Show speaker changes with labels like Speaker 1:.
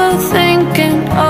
Speaker 1: overthinking.